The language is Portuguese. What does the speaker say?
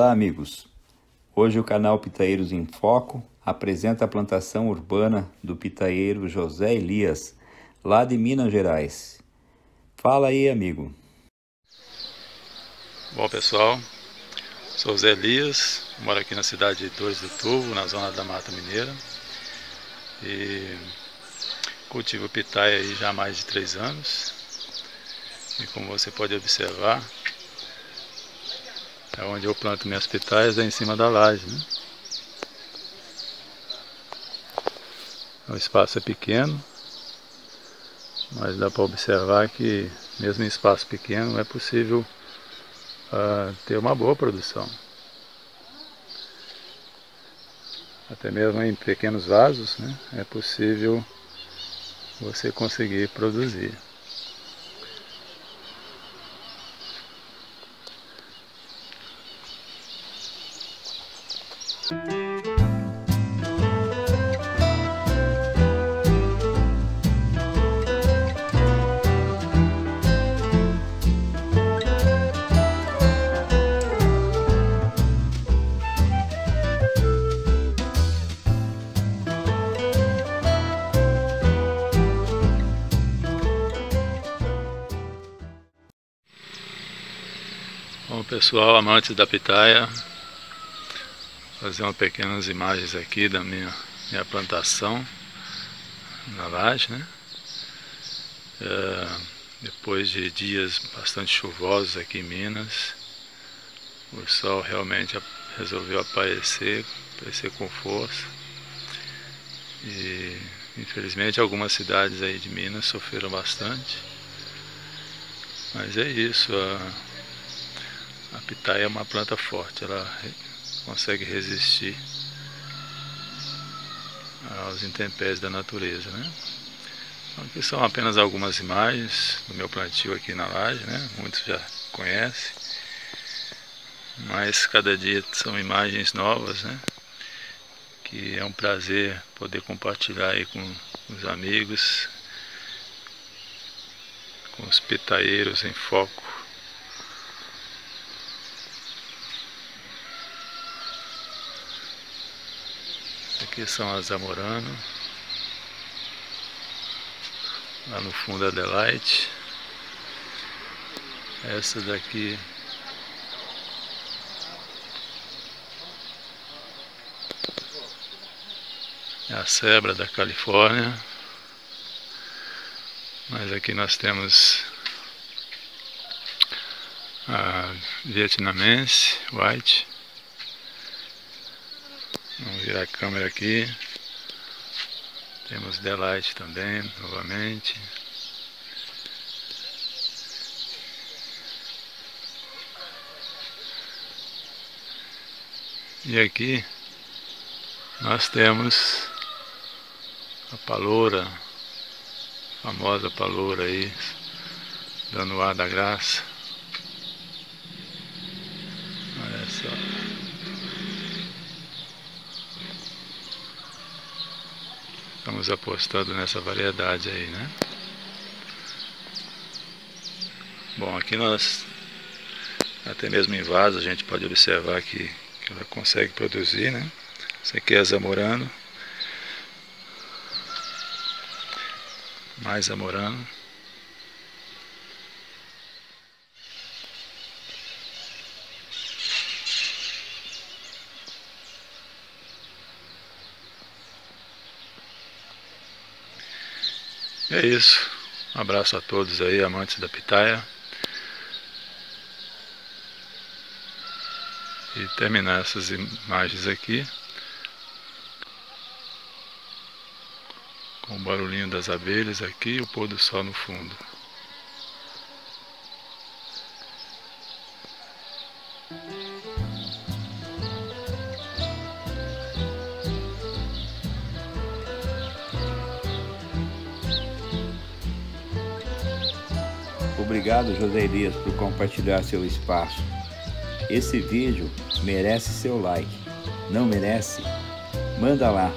Olá, amigos. Hoje o canal Pitaeiros em Foco apresenta a plantação urbana do pitaeiro José Elias, lá de Minas Gerais. Fala aí, amigo. Bom, pessoal, sou José Elias, moro aqui na cidade de Dores do Turvo, na zona da Mata Mineira. E cultivo pitaia aí já há mais de três anos. E como você pode observar, é onde eu planto minhas pitaias é em cima da laje. Né? O espaço é pequeno, mas dá para observar que mesmo em espaço pequeno é possível uh, ter uma boa produção. Até mesmo em pequenos vasos né, é possível você conseguir produzir. Bom pessoal, amantes da pitaia, fazer umas pequenas imagens aqui da minha, minha plantação na laje, né? É, depois de dias bastante chuvosos aqui em Minas, o sol realmente resolveu aparecer, aparecer com força. E infelizmente algumas cidades aí de Minas sofreram bastante. Mas é isso, a, a pitaia é uma planta forte, ela consegue resistir aos intempéries da natureza, né? Então, aqui são apenas algumas imagens do meu plantio aqui na laje, né? Muitos já conhecem, mas cada dia são imagens novas, né? Que é um prazer poder compartilhar aí com os amigos, com os pitaeiros em foco Aqui são as Zamorano. Lá no fundo a Adelaide. Essa daqui é a cebra da Califórnia. Mas aqui nós temos a vietnamense, white. Virar a câmera aqui. Temos Delight também, novamente. E aqui nós temos a paloura, a famosa paloura aí, dando ar da graça. Estamos apostando nessa variedade aí, né? Bom, aqui nós, até mesmo em vaso, a gente pode observar que, que ela consegue produzir, né? Esse aqui é zamorano. Mais zamorano. É isso. Um abraço a todos aí, amantes da pitaia. E terminar essas imagens aqui com o barulhinho das abelhas aqui e o pôr do sol no fundo. Obrigado, José Elias, por compartilhar seu espaço. Esse vídeo merece seu like. Não merece? Manda lá